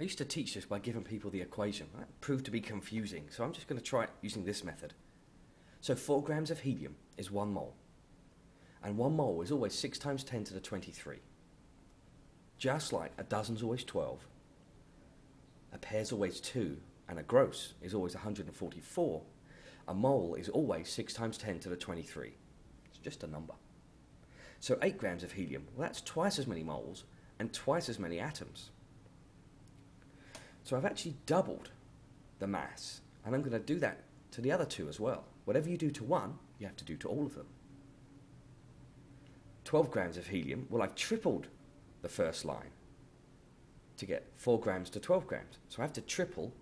I used to teach this by giving people the equation. That proved to be confusing, so I'm just going to try it using this method. So 4 grams of helium is 1 mole, and 1 mole is always 6 times 10 to the 23. Just like a dozen's always 12, a pair's always 2, and a gross is always 144, a mole is always 6 times 10 to the 23. It's just a number. So 8 grams of helium, well that's twice as many moles and twice as many atoms. So I've actually doubled the mass, and I'm going to do that to the other two as well. Whatever you do to one, you have to do to all of them. 12 grams of helium, well I've tripled the first line to get 4 grams to 12 grams. So I have to triple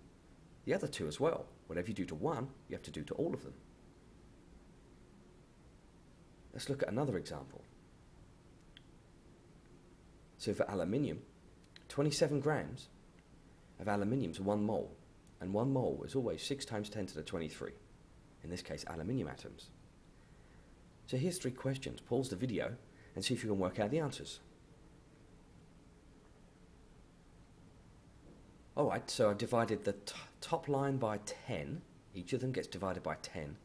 the other two as well. Whatever you do to one, you have to do to all of them. Let's look at another example. So for aluminium, 27 grams of aluminium is 1 mole, and 1 mole is always 6 times 10 to the 23, in this case aluminium atoms. So here's three questions. Pause the video and see if you can work out the answers. Alright, so I've divided the top line by 10. Each of them gets divided by 10.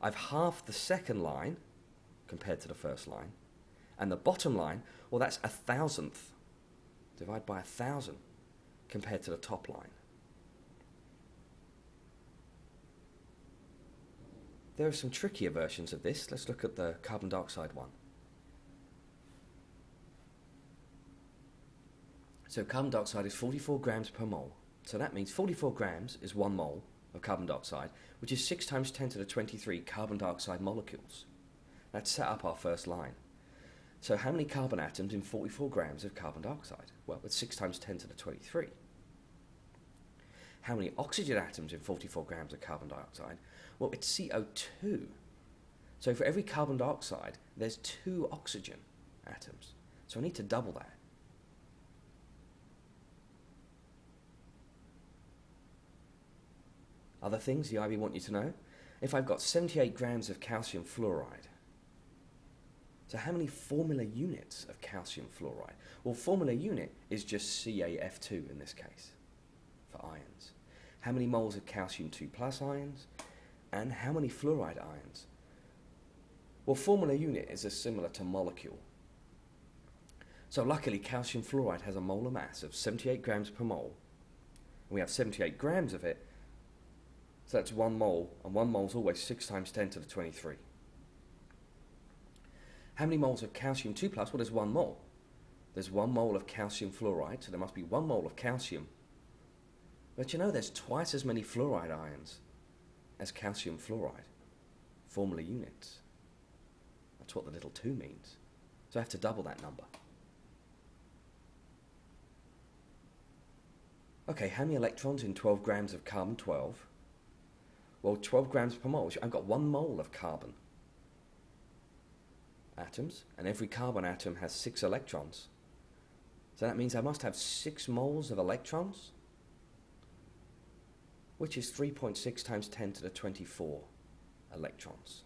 I've halved the second line compared to the first line. And the bottom line, well, that's a thousandth. Divide by a thousand compared to the top line. There are some trickier versions of this. Let's look at the carbon dioxide one. So carbon dioxide is 44 grams per mole. So that means 44 grams is 1 mole of carbon dioxide, which is 6 times 10 to the 23 carbon dioxide molecules. Let's set up our first line. So how many carbon atoms in 44 grams of carbon dioxide? Well, it's 6 times 10 to the 23. How many oxygen atoms in 44 grams of carbon dioxide? Well, it's CO2. So for every carbon dioxide, there's two oxygen atoms. So I need to double that. Other things the IB want you to know? If I've got 78 grams of calcium fluoride, so how many formula units of calcium fluoride? Well, formula unit is just CaF2 in this case for ions. How many moles of calcium 2 plus ions? And how many fluoride ions? Well, formula unit is as similar to molecule. So luckily, calcium fluoride has a molar mass of 78 grams per mole. And we have 78 grams of it, so that's one mole, and one mole is always 6 times 10 to the 23. How many moles of calcium 2 plus? Well, there's one mole. There's one mole of calcium fluoride, so there must be one mole of calcium. But you know, there's twice as many fluoride ions as calcium fluoride. Formula units. That's what the little 2 means. So I have to double that number. Okay, how many electrons in 12 grams of carbon 12? Well, 12 grams per mole. I've got one mole of carbon atoms, and every carbon atom has six electrons. So that means I must have six moles of electrons, which is 3.6 times 10 to the 24 electrons.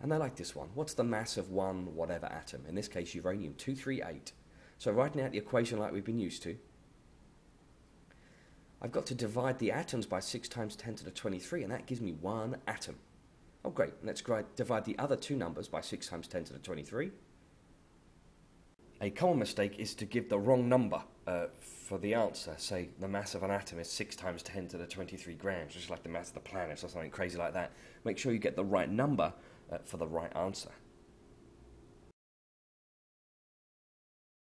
And I like this one. What's the mass of one whatever atom? In this case, uranium 238. So writing out the equation like we've been used to, I've got to divide the atoms by 6 times 10 to the 23, and that gives me one atom. Oh, great. Let's divide the other two numbers by 6 times 10 to the 23. A common mistake is to give the wrong number uh, for the answer. Say the mass of an atom is 6 times 10 to the 23 grams, which is like the mass of the planets or something crazy like that. Make sure you get the right number uh, for the right answer.